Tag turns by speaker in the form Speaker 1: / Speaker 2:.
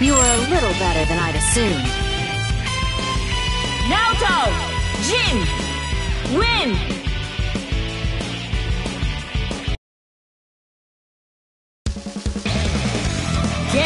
Speaker 1: You were a little better than I'd assumed.
Speaker 2: Naoto! Jin! Win!